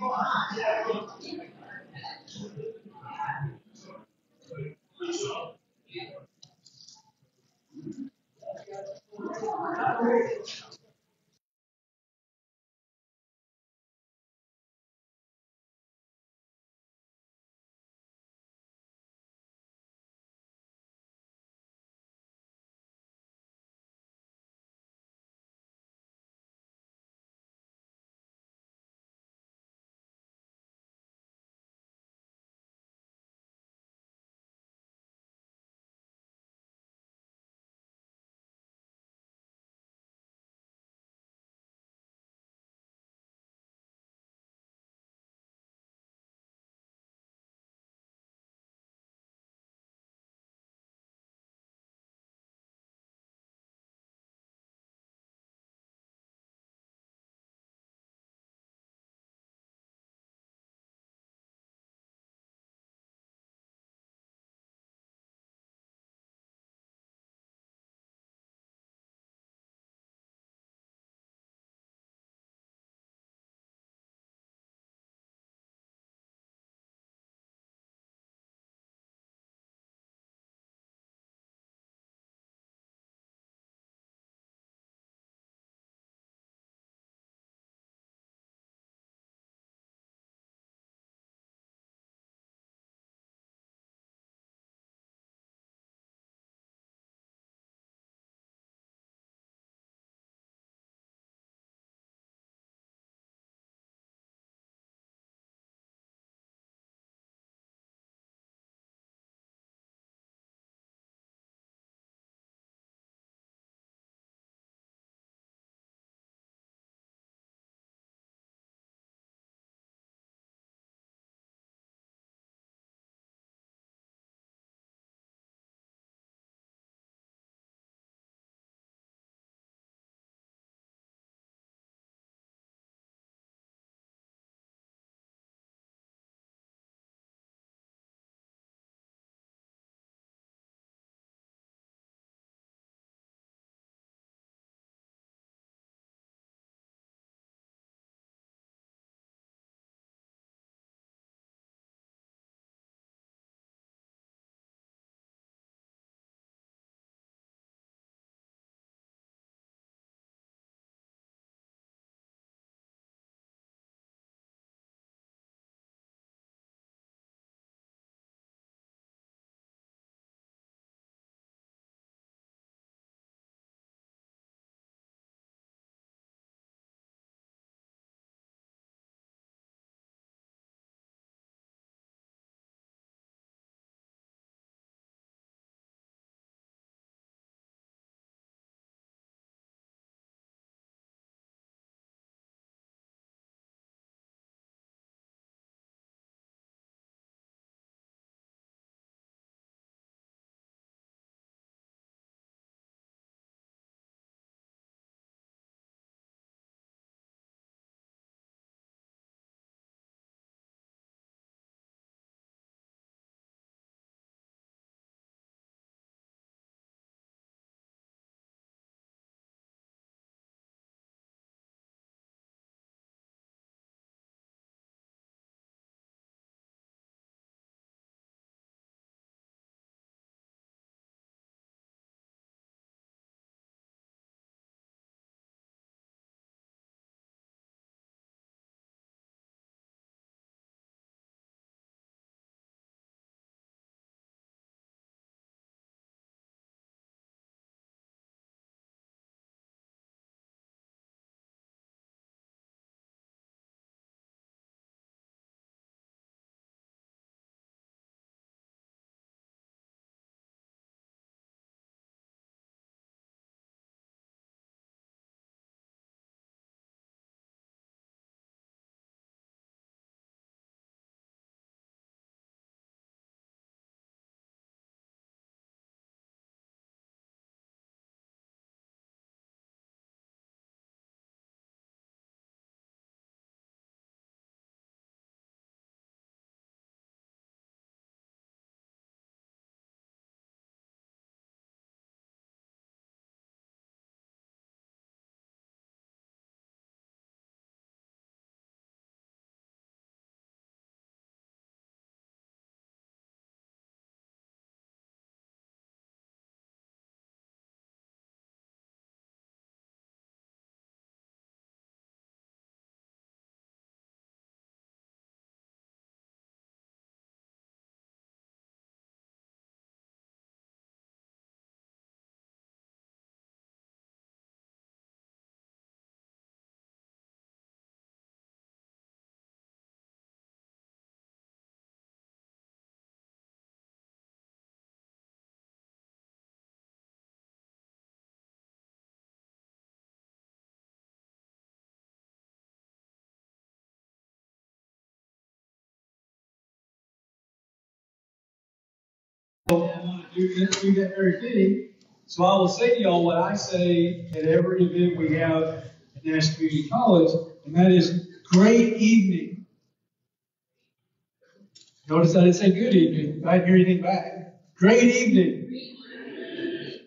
Wow. Want to do, do that very thing. So I will say to y'all what I say at every event we have at Nash Community College, and that is great evening. Notice I didn't say good evening. I didn't hear anything back. Great evening.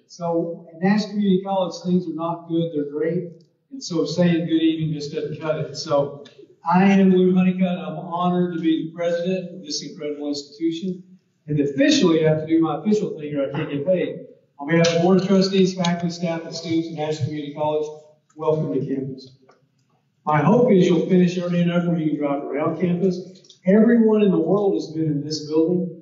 So at Nash Community College, things are not good, they're great. And so saying good evening just doesn't cut it. So I am Lew Hunnicutt. I'm honored to be the president of this incredible institution. And officially, I have to do my official thing or I can't get paid. On behalf of the Board of Trustees, faculty, staff, and students at Nash Community College, welcome to campus. My hope is you'll finish early enough where you can drive around campus. Everyone in the world has been in this building,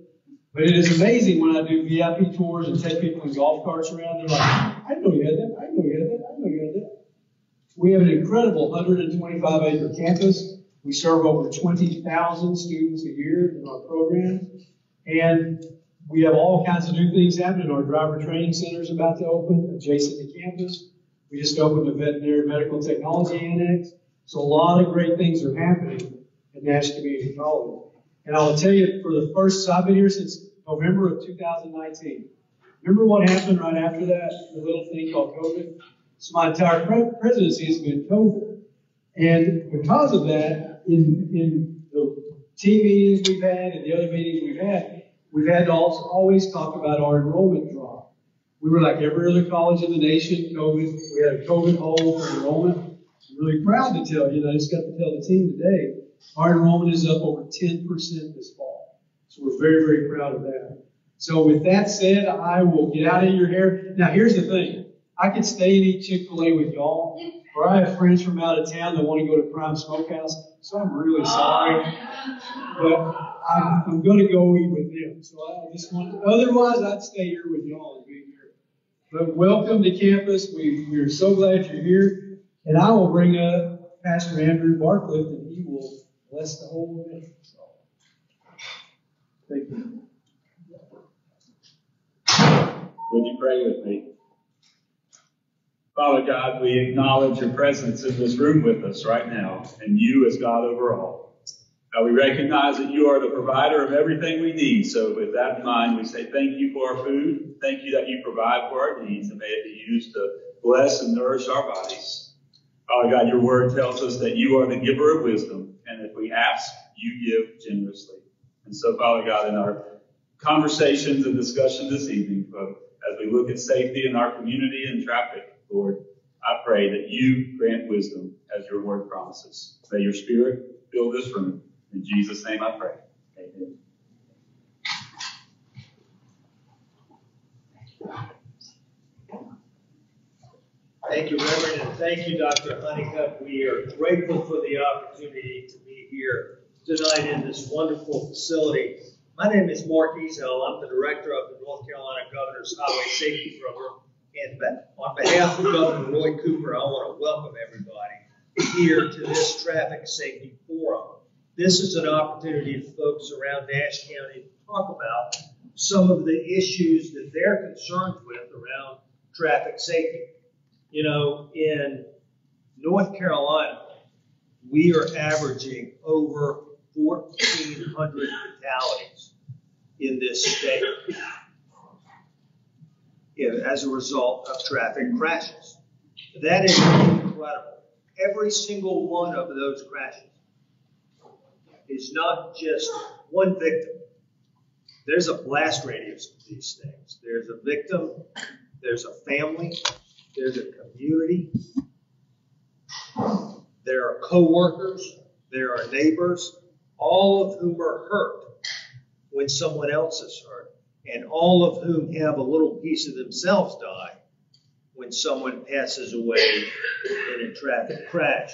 but it is amazing when I do VIP tours and take people in golf carts around. They're like, I didn't know you had that. I didn't know you had that. I know you had that. We have an incredible 125 acre campus. We serve over 20,000 students a year in our program. And we have all kinds of new things happening. Our driver training center is about to open adjacent to campus. We just opened a veterinary medical technology annex. So a lot of great things are happening at Nash Community College. And I will tell you, for the first, I've been here since November of 2019. Remember what happened right after that, the little thing called COVID? So my entire presidency has been COVID. And because of that, in, in team meetings we've had and the other meetings we've had, we've had to also always talk about our enrollment drop. We were like every other college in the nation, COVID, we had a COVID hole for enrollment. I'm really proud to tell you, and I just got to tell the team today, our enrollment is up over 10% this fall. So we're very, very proud of that. So with that said, I will get out of your hair. Now here's the thing. I could stay and eat Chick-fil-A with y'all, or I have friends from out of town that want to go to Prime Smokehouse, so I'm really sorry. But I'm, I'm going to go eat with them. So I just want to, otherwise I'd stay here with y'all and be here. But welcome to campus. We, we're so glad you're here. And I will bring up Pastor Andrew Barcliffe and he will bless the whole event. So, thank you. Would you pray with me? Father God, we acknowledge your presence in this room with us right now, and you as God over all. God, we recognize that you are the provider of everything we need. So with that in mind, we say thank you for our food. Thank you that you provide for our needs, and may it be used to bless and nourish our bodies. Father God, your word tells us that you are the giver of wisdom, and if we ask, you give generously. And so, Father God, in our conversations and discussion this evening, as we look at safety in our community and traffic, Lord, I pray that you grant wisdom as your word promises. May your spirit fill this room. In Jesus' name I pray. Amen. Thank you, Reverend, and thank you, Dr. Hunnicutt. We are grateful for the opportunity to be here tonight in this wonderful facility. My name is Mark Ezzell. I'm the director of the North Carolina Governor's Highway Safety Program. And on behalf of Governor Roy Cooper, I want to welcome everybody here to this traffic safety forum. This is an opportunity for folks around Nash County to talk about some of the issues that they're concerned with around traffic safety. You know, in North Carolina, we are averaging over 1,400 fatalities in this state as a result of traffic crashes. That is incredible. Every single one of those crashes is not just one victim. There's a blast radius of these things. There's a victim, there's a family, there's a community, there are coworkers, there are neighbors, all of whom are hurt when someone else is hurt, and all of whom have a little piece of themselves die when someone passes away in a traffic crash.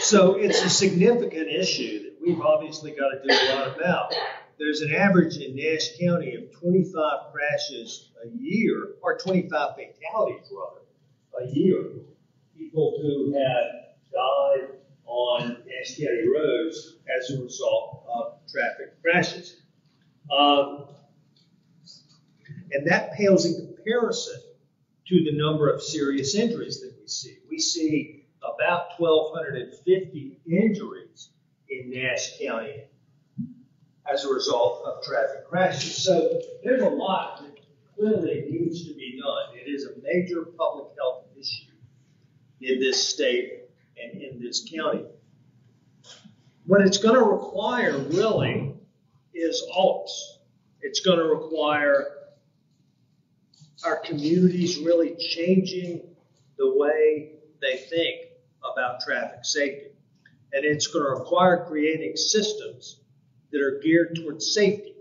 So it's a significant issue that we've obviously got to do a lot about. There's an average in Nash County of 25 crashes a year, or 25 fatalities rather, a year. People who have died on Nash County roads as a result of traffic crashes. Um, and that pales in comparison to the number of serious injuries that we see. We see about 1,250 injuries in Nash County as a result of traffic crashes. So there's a lot that clearly needs to be done. It is a major public health issue in this state and in this county. What it's going to require really is all. It's going to require our communities really changing the way they think about traffic safety. And it's going to require creating systems that are geared towards safety.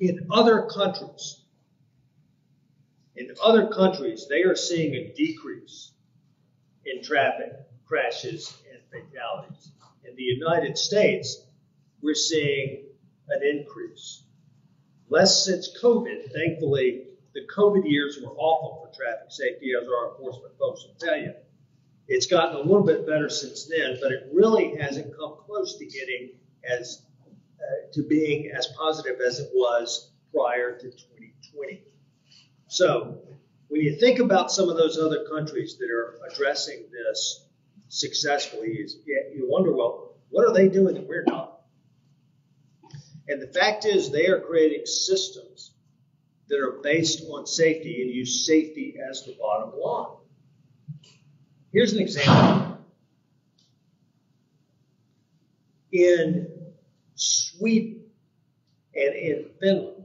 In other countries, in other countries, they are seeing a decrease in traffic crashes and fatalities. In the United States, we're seeing an increase. Less since COVID, thankfully, the COVID years were awful for traffic safety, as our enforcement folks will tell you. It's gotten a little bit better since then, but it really hasn't come close to getting as uh, to being as positive as it was prior to 2020. So, when you think about some of those other countries that are addressing this successfully, you you wonder, well, what are they doing that we're not? And the fact is, they are creating systems that are based on safety and use safety as the bottom line. Here's an example. In Sweden and in Finland,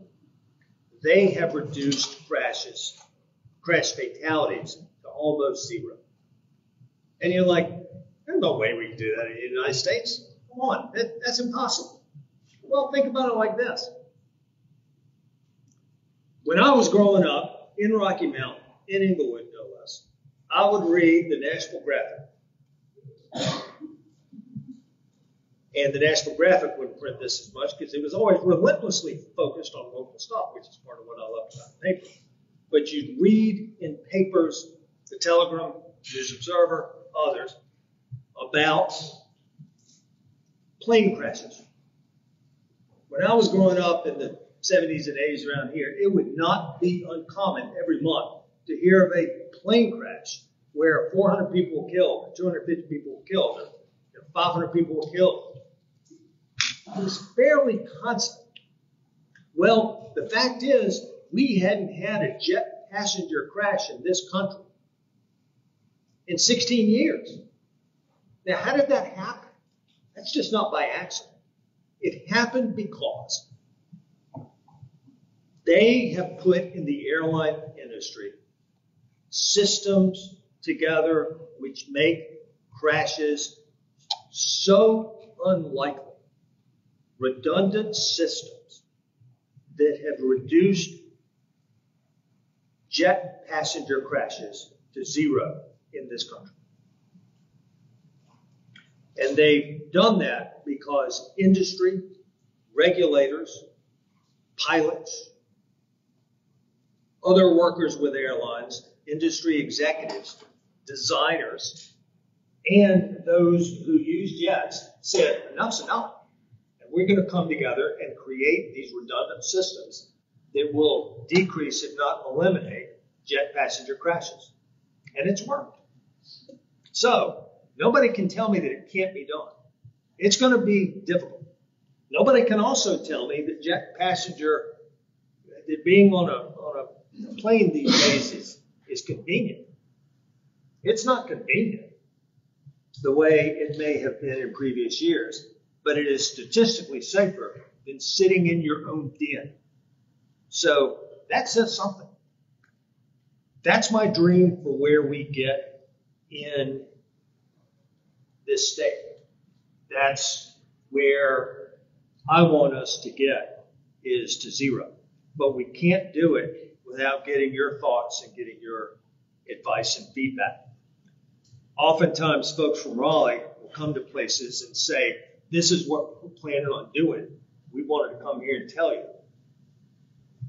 they have reduced crashes, crash fatalities to almost zero. And you're like, there's no way we can do that in the United States. Come on, that, that's impossible. Well, think about it like this. When I was growing up in Rocky Mount, in Englewood, no less, I would read the Nashville Graphic. And the Nashville Graphic wouldn't print this as much because it was always relentlessly focused on local stuff, which is part of what I love about the paper. But you'd read in papers, the Telegram, News Observer, others, about plane crashes. When I was growing up in the 70s and 80s around here, it would not be uncommon every month to hear of a plane crash where 400 people were killed, 250 people were killed, 500 people were killed. It was fairly constant. Well, the fact is, we hadn't had a jet passenger crash in this country in 16 years. Now, how did that happen? That's just not by accident. It happened because they have put in the airline industry systems together which make crashes so unlikely. Redundant systems that have reduced jet passenger crashes to zero in this country. And they've done that because industry, regulators, pilots, other workers with airlines, industry executives, designers, and those who use jets said, enough's enough. And we're going to come together and create these redundant systems that will decrease, if not eliminate, jet passenger crashes. And it's worked. So, nobody can tell me that it can't be done. It's going to be difficult. Nobody can also tell me that jet passenger, that being on a, on a plane these days is, is convenient. It's not convenient the way it may have been in previous years, but it is statistically safer than sitting in your own den. So that says something. That's my dream for where we get in this state. That's where I want us to get is to zero. But we can't do it without getting your thoughts and getting your advice and feedback. Oftentimes, folks from Raleigh will come to places and say, This is what we're planning on doing. We wanted to come here and tell you.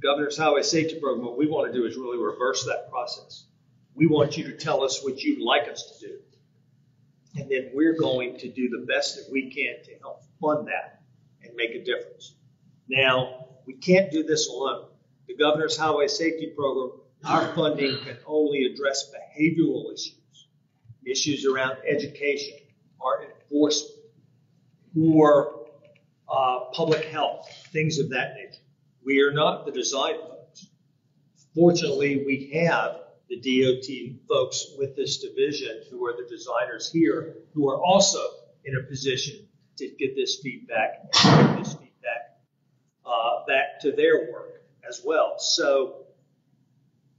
Governor's Highway Safety Program, what we want to do is really reverse that process. We want you to tell us what you'd like us to do. And then we're going to do the best that we can to help fund that and make a difference. Now, we can't do this alone. The Governor's Highway Safety Program, our funding can only address behavioral issues issues around education, our enforcement, or uh, public health, things of that nature. We are not the design folks. Fortunately, we have the DOT folks with this division who are the designers here, who are also in a position to get this feedback, this feedback uh, back to their work as well. So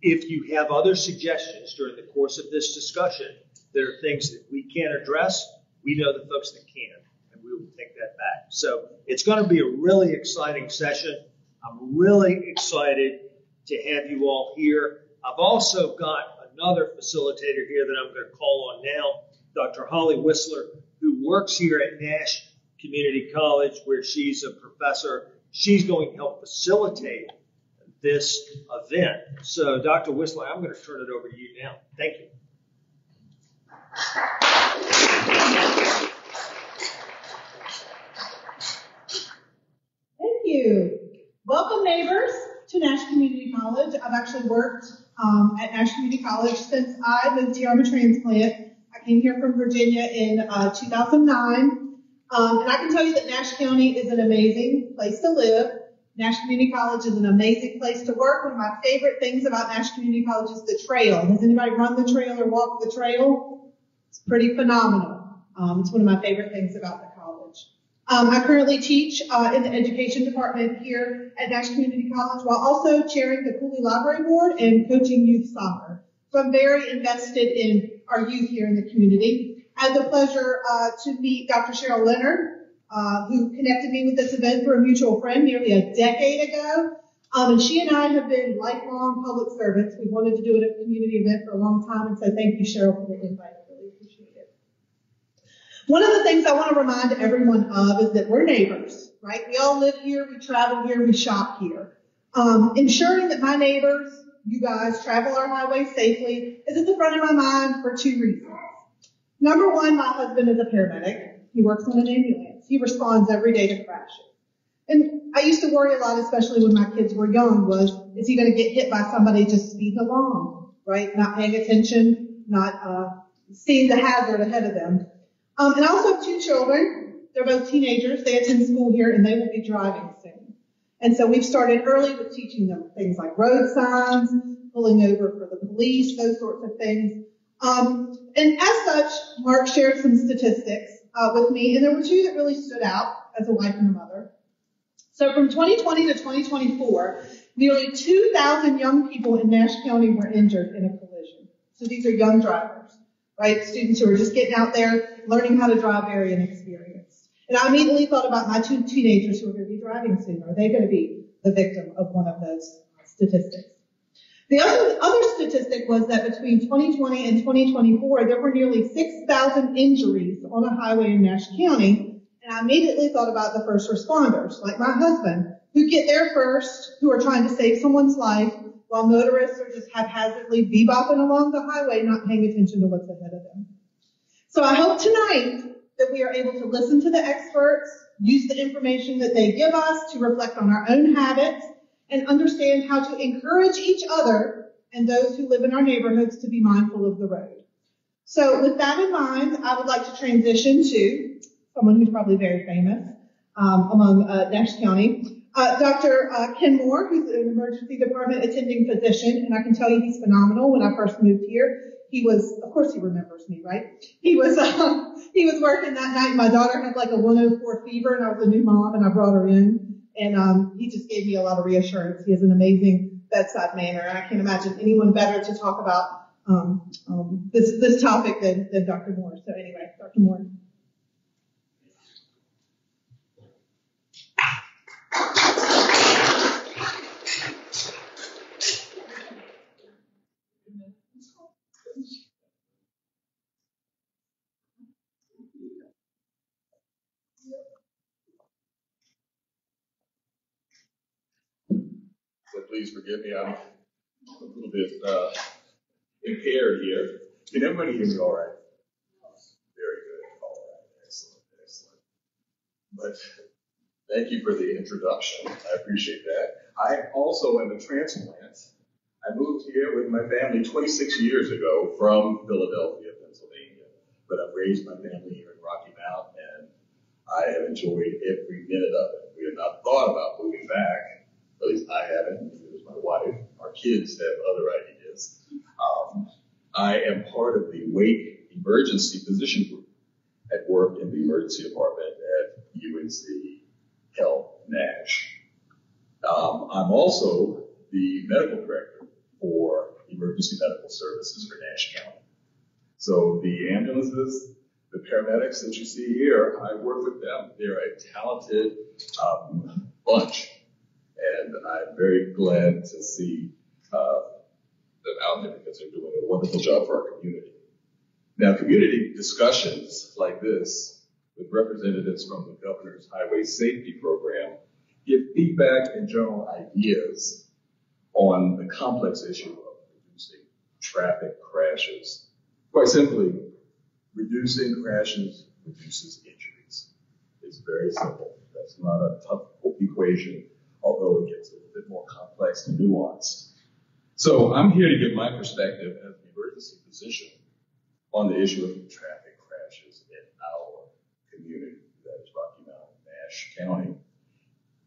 if you have other suggestions during the course of this discussion, there are things that we can't address, we know the folks that can, and we will take that back. So it's going to be a really exciting session. I'm really excited to have you all here. I've also got another facilitator here that I'm going to call on now, Dr. Holly Whistler, who works here at Nash Community College, where she's a professor. She's going to help facilitate this event. So, Dr. Whistler, I'm going to turn it over to you now. Thank you. Thank you. Welcome, neighbors, to Nash Community College. I've actually worked um, at Nash Community College since I moved here. I'm a transplant. I came here from Virginia in uh, 2009. Um, and I can tell you that Nash County is an amazing place to live. Nash Community College is an amazing place to work. One of my favorite things about Nash Community College is the trail. Has anybody run the trail or walked the trail? It's pretty phenomenal. Um, it's one of my favorite things about the. Um, I currently teach uh, in the education department here at Nash Community College while also chairing the Cooley Library Board and coaching youth soccer. So I'm very invested in our youth here in the community. I had the pleasure uh, to meet Dr. Cheryl Leonard, uh, who connected me with this event through a mutual friend nearly a decade ago. Um, and she and I have been lifelong public servants. We wanted to do it at a community event for a long time, and so thank you, Cheryl, for the invite. I really appreciate it. One of the things I want to remind everyone of is that we're neighbors, right? We all live here, we travel here, we shop here. Um, ensuring that my neighbors, you guys, travel our highway safely is at the front of my mind for two reasons. Number one, my husband is a paramedic. He works on an ambulance. He responds every day to crashes. And I used to worry a lot, especially when my kids were young, was, is he going to get hit by somebody just speeding along, right? Not paying attention, not uh, seeing the hazard ahead of them. Um, and I also have two children. They're both teenagers. They attend school here and they will be driving soon. And so we've started early with teaching them things like road signs, pulling over for the police, those sorts of things. Um, and as such, Mark shared some statistics uh, with me, and there were two that really stood out as a wife and a mother. So from 2020 to 2024, nearly 2,000 young people in Nash County were injured in a collision. So these are young drivers, right? Students who are just getting out there, learning how to drive very inexperienced. And I immediately thought about my two teenagers who are going to be driving soon. Are they going to be the victim of one of those statistics? The other, other statistic was that between 2020 and 2024, there were nearly 6,000 injuries on a highway in Nash County. And I immediately thought about the first responders, like my husband, who get there first, who are trying to save someone's life, while motorists are just haphazardly bebopping along the highway, not paying attention to what's ahead of them. So I hope tonight that we are able to listen to the experts, use the information that they give us to reflect on our own habits, and understand how to encourage each other and those who live in our neighborhoods to be mindful of the road. So with that in mind, I would like to transition to someone who's probably very famous um, among uh, Nash County, uh, Dr. Uh, Ken Moore, who's an emergency department attending physician, and I can tell you he's phenomenal. When I first moved here, he was, of course, he remembers me, right? He was, uh, he was working that night. My daughter had like a 104 fever, and I was a new mom, and I brought her in. And um, he just gave me a lot of reassurance. He has an amazing bedside manner, and I can't imagine anyone better to talk about um, um, this this topic than, than Dr. Moore. So anyway, Dr. Moore. So please forgive me, I'm a little bit uh, impaired here. Can everybody hear me all right? Very good. All right. Excellent. Excellent. But thank you for the introduction. I appreciate that. I also am a transplant. I moved here with my family 26 years ago from Philadelphia, Pennsylvania. But I've raised my family here in Rocky Mount and I have enjoyed every minute of it. We have not thought about moving back. At least I haven't. Wife. Our kids have other ideas. Um, I am part of the Wake Emergency Physician Group at work in the emergency department at UNC Health Nash. Um, I'm also the medical director for emergency medical services for Nash County. So the ambulances, the paramedics that you see here, I work with them. They're a talented um, bunch, and I'm very glad to see uh, them out there because they're doing a wonderful job for our community. Now, community discussions like this with representatives from the governor's highway safety program give feedback and general ideas on the complex issue of reducing traffic crashes. Quite simply, reducing crashes reduces injuries. It's very simple. That's not a tough equation, although it gets a little bit more complex and nuanced. So I'm here to give my perspective as an emergency physician on the issue of traffic crashes in our community, that is Rocky Mount, Nash County.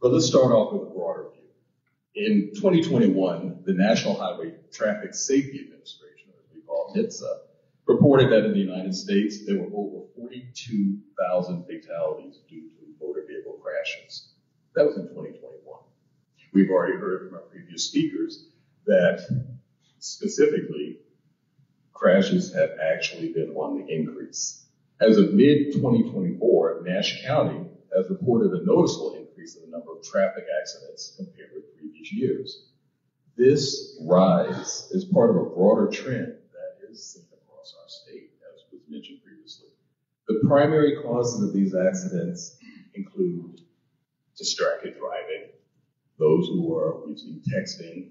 But let's start off with a broader view. In 2021, the National Highway Traffic Safety Administration, or as we call NHTSA, reported that in the United States there were over 42,000 fatalities due to motor vehicle crashes. That was in 2021. We've already heard from our previous speakers that specifically crashes have actually been on the increase. As of mid 2024, Nash County has reported a noticeable increase in the number of traffic accidents compared with previous years. This rise is part of a broader trend that is seen across our state, as was mentioned previously. The primary causes of these accidents include distracted driving, those who are using texting,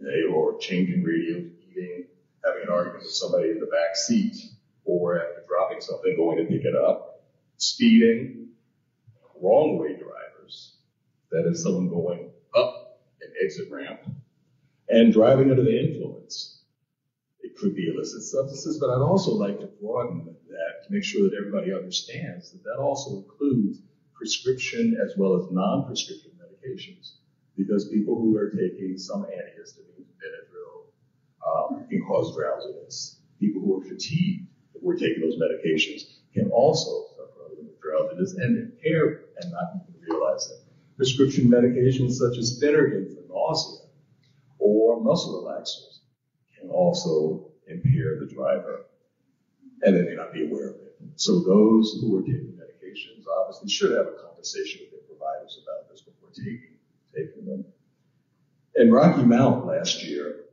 they or changing radios, eating, having an argument with somebody in the back seat, or after dropping something, going to pick it up, speeding, wrong way drivers, that is someone going up an exit ramp, and driving under the influence. It could be illicit substances, but I'd also like to broaden that to make sure that everybody understands that that also includes prescription as well as non-prescription medications. Because people who are taking some antihistamine, Benadryl, um, can cause drowsiness. People who are fatigued, if we're taking those medications, can also suffer with drowsiness and impair and not even realize it. Prescription medications such as Phenergan for nausea or muscle relaxers can also impair the driver, and they may not be aware of it. So those who are taking medications obviously should have a conversation with their providers about this taking, taking them. In Rocky Mount last year,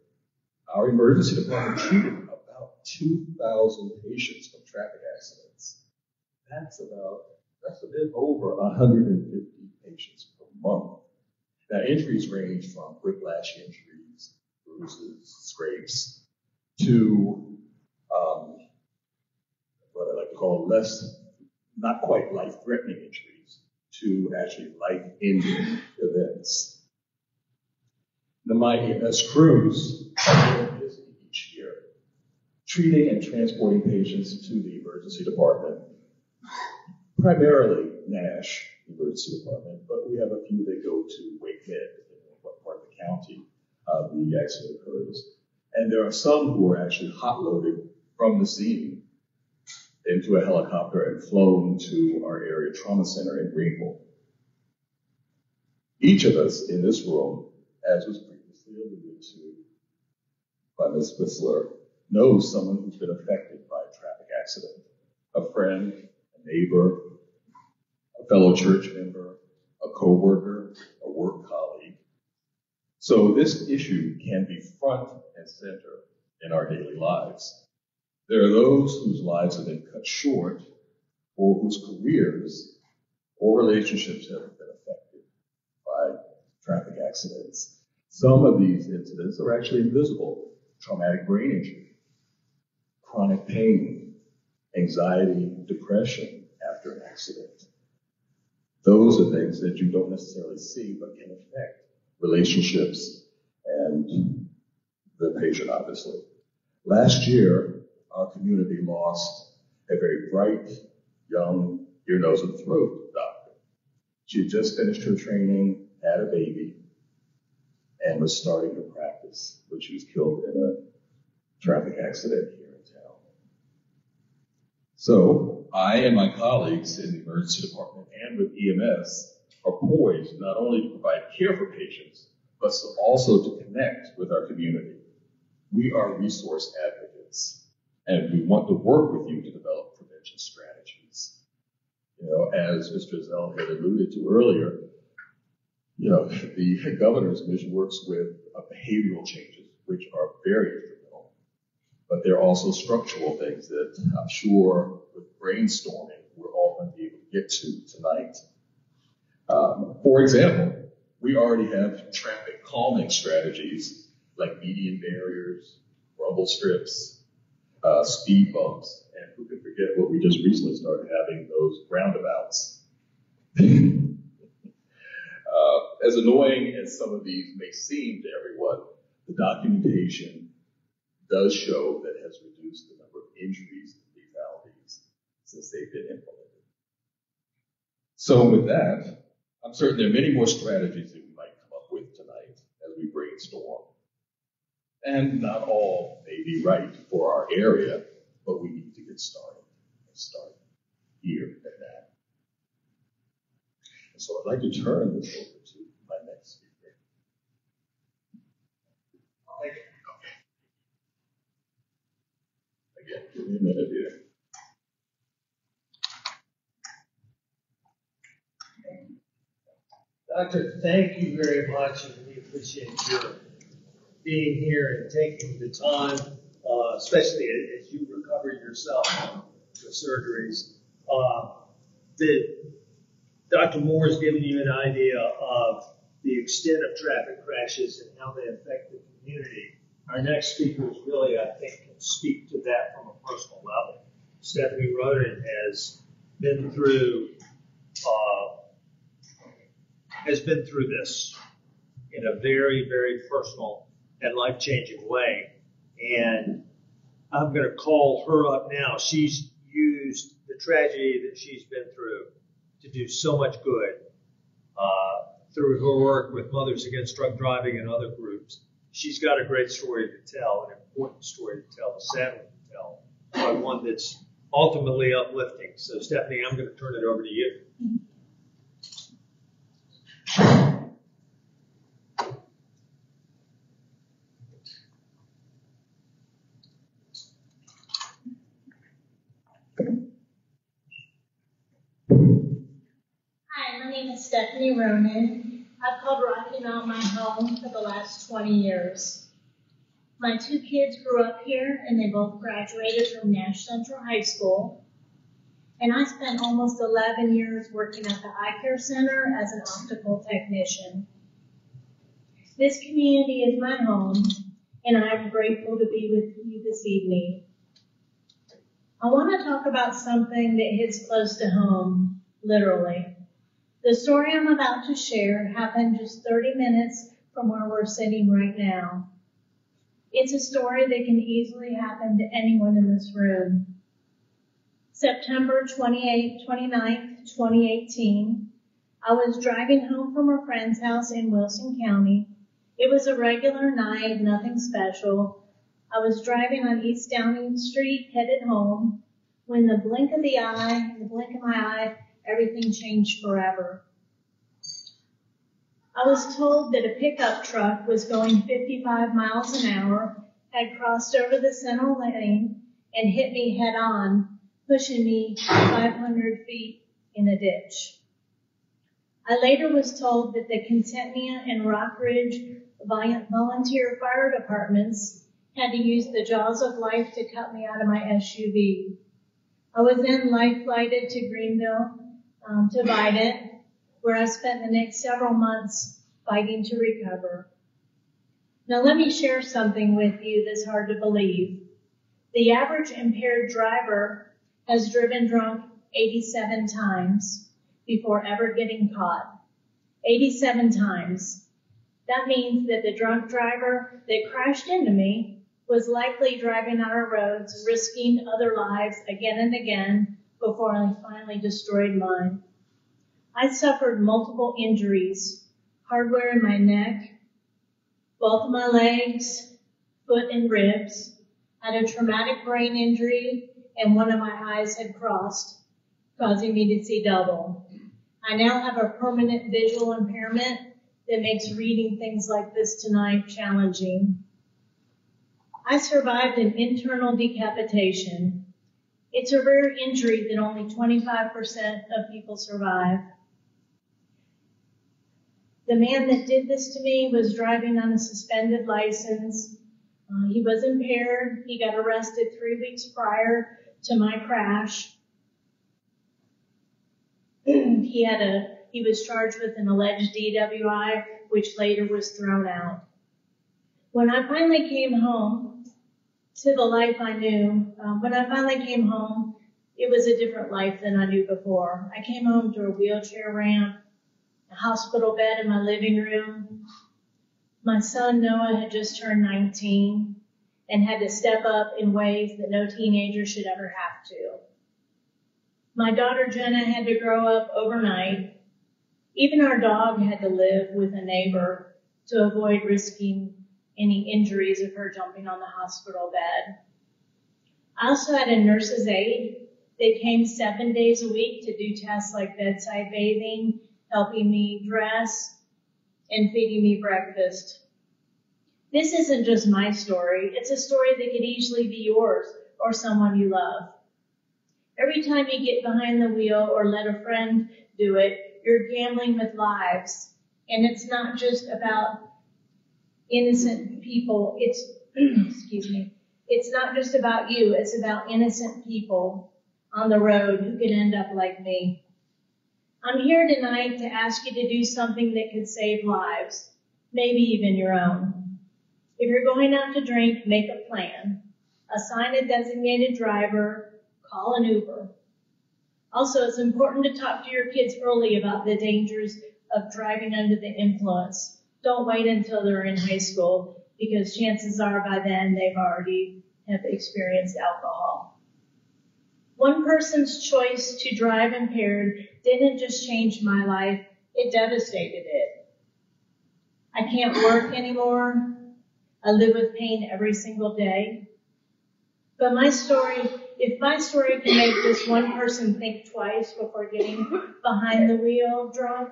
our emergency department treated about 2,000 patients from traffic accidents. That's about, that's a bit over 150 patients per month. Now, injuries range from whiplash injuries, bruises, scrapes, to um, what I like to call less, not quite life-threatening injuries, to actually life-ending events. The My EMS crews are busy each year, treating and transporting patients to the emergency department, primarily Nash Emergency Department, but we have a few that go to Wake Med, depending on what part of the county uh, the accident occurs. And there are some who are actually hot loaded from the scene into a helicopter and flown to our area trauma center in Greenville. Each of us in this room, as was previously alluded to by Ms. Whistler, knows someone who's been affected by a traffic accident. A friend, a neighbor, a fellow church member, a coworker, a work colleague. So this issue can be front and center in our daily lives. There are those whose lives have been cut short or whose careers or relationships have been affected by traffic accidents. Some of these incidents are actually invisible. Traumatic brain injury, chronic pain, anxiety, depression after an accident. Those are things that you don't necessarily see but can affect relationships and the patient, obviously. Last year, our community lost a very bright, young, ear, nose, and throat doctor. She had just finished her training, had a baby, and was starting her practice when she was killed in a traffic accident here in town. So I and my colleagues in the emergency department and with EMS are poised not only to provide care for patients, but also to connect with our community. We are resource advocates, and we want to work with you to develop prevention strategies. You know, as Mr. Ezzell had alluded to earlier, you know, the governor's mission works with uh, behavioral changes, which are very difficult, but there are also structural things that I'm sure with brainstorming, we're all going to be able to get to tonight. Um, for example, we already have traffic calming strategies like median barriers, rumble strips, uh, speed bumps, and who can forget what we just recently started having those roundabouts. uh, as annoying as some of these may seem to everyone, the documentation does show that has reduced the number of injuries and fatalities since they've been implemented. So with that, I'm certain there are many more strategies that we might come up with tonight as we brainstorm. And not all may be right for our area, but we need to get started and start here and that. And so I'd like to turn this over to my next speaker. Thank you. Again, give me a minute here. Doctor, thank you very much, and we appreciate your being here and taking the time, uh, especially as you recover yourself from the surgeries. Uh, Dr. Moore has given you an idea of the extent of traffic crashes and how they affect the community. Our next speaker is really, I think, can speak to that from a personal level. Stephanie Roden has been through uh, has been through this in a very, very personal and life changing way. And I'm going to call her up now. She's used the tragedy that she's been through to do so much good uh, through her work with Mothers Against Drunk Driving and other groups. She's got a great story to tell, an important story to tell, a sad one to tell, but one that's ultimately uplifting. So, Stephanie, I'm going to turn it over to you. Hi, my name is Stephanie Ronan. I've called Rocky Mount my home for the last 20 years. My two kids grew up here and they both graduated from Nash Central High School. And I spent almost 11 years working at the Eye Care Center as an optical technician. This community is my home and I'm grateful to be with you this evening. I want to talk about something that hits close to home, literally. The story I'm about to share happened just 30 minutes from where we're sitting right now. It's a story that can easily happen to anyone in this room. September 28, 29, 2018, I was driving home from a friend's house in Wilson County. It was a regular night, nothing special. I was driving on East Downing Street, headed home, when the blink of the eye, the blink of my eye, everything changed forever. I was told that a pickup truck was going 55 miles an hour, had crossed over the center lane, and hit me head on, pushing me 500 feet in a ditch. I later was told that the Contentnea and Rock Ridge volunteer fire departments had to use the jaws of life to cut me out of my SUV. I was then life flighted to Greenville, um, to Vidant, where I spent the next several months fighting to recover. Now let me share something with you that's hard to believe. The average impaired driver has driven drunk 87 times before ever getting caught. 87 times. That means that the drunk driver that crashed into me was likely driving on our roads, risking other lives again and again, before I finally destroyed mine. I suffered multiple injuries, hardware in my neck, both of my legs, foot and ribs, had a traumatic brain injury, and one of my eyes had crossed, causing me to see double. I now have a permanent visual impairment that makes reading things like this tonight challenging. I survived an internal decapitation. It's a rare injury that only 25% of people survive. The man that did this to me was driving on a suspended license. Uh, he was impaired. He got arrested three weeks prior to my crash. he had a, he was charged with an alleged DWI, which later was thrown out. When I finally came home to the life I knew, um, when I finally came home, it was a different life than I knew before. I came home to a wheelchair ramp, a hospital bed in my living room. My son Noah had just turned 19 and had to step up in ways that no teenager should ever have to. My daughter Jenna had to grow up overnight. Even our dog had to live with a neighbor to avoid risking any injuries of her jumping on the hospital bed. I also had a nurse's aide. They came seven days a week to do tasks like bedside bathing, helping me dress, and feeding me breakfast. This isn't just my story. It's a story that could easily be yours or someone you love. Every time you get behind the wheel or let a friend do it, you're gambling with lives. And it's not just about innocent people. It's, excuse me, it's not just about you. It's about innocent people on the road who could end up like me. I'm here tonight to ask you to do something that could save lives, maybe even your own. If you're going out to drink, make a plan. Assign a designated driver, call an Uber. Also, it's important to talk to your kids early about the dangers of driving under the influence. Don't wait until they're in high school because chances are by then they've already have experienced alcohol. One person's choice to drive impaired didn't just change my life, it devastated it. I can't work anymore. I live with pain every single day. But my story, if my story can make this one person think twice before getting behind the wheel drunk,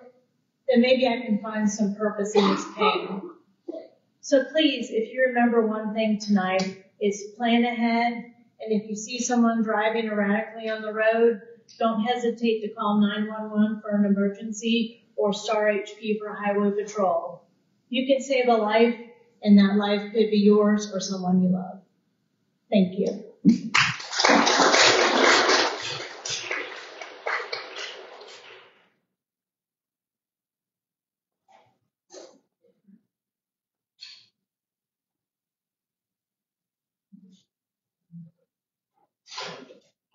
then maybe I can find some purpose in this pain. So please, if you remember one thing tonight, is plan ahead. And if you see someone driving erratically on the road, don't hesitate to call 911 for an emergency or Star HP for highway patrol. You can save a life and that life could be yours or someone you love. Thank you.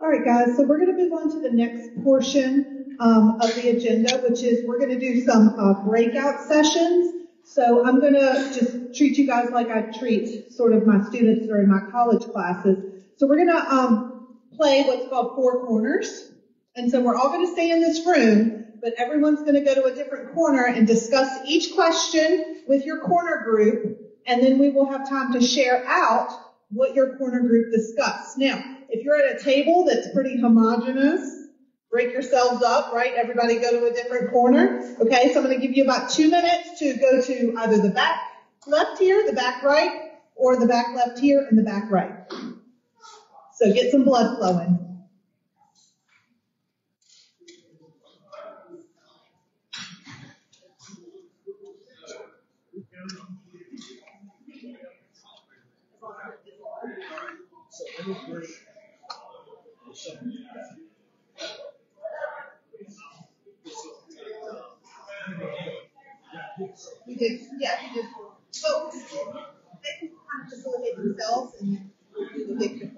All right, guys, so we're going to move on to the next portion um, of the agenda, which is we're going to do some uh, breakout sessions. So I'm going to just treat you guys like I treat sort of my students during my college classes. So we're going to um, play what's called four corners. And so we're all going to stay in this room, but everyone's going to go to a different corner and discuss each question with your corner group. And then we will have time to share out what your corner group discussed. Now, if you're at a table that's pretty homogeneous, break yourselves up, right? Everybody go to a different corner. Okay, so I'm going to give you about two minutes to go to either the back left here, the back right, or the back left here and the back right. So get some blood flowing. You just, yeah, just focus. They can kind of themselves and do the.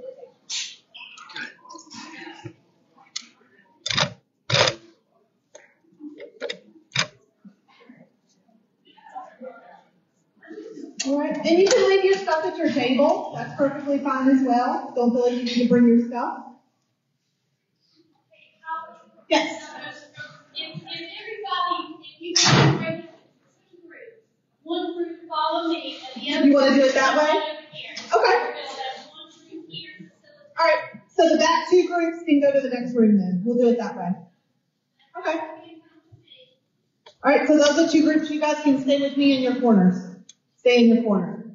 All right, and you can leave your stuff at your table. That's perfectly fine as well. Don't feel like you need to bring your stuff. Yes. If, if everybody, if you can break into two groups, one group follow me and the other. You wanna do it that way? group over here. Okay. We're gonna let one group here facilitate. All right, so the back two groups can go to the next room then. We'll do it that way. Okay. All right, so those are two groups. You guys can stay with me in your corners. Stay in your corner.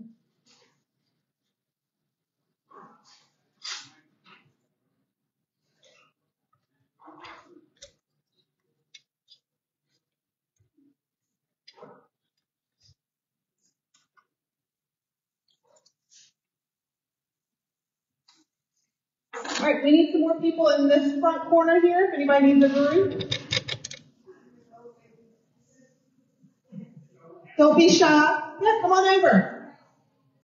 All right, we need some more people in this front corner here. If anybody needs a room. Don't be shy. Yeah, come on over.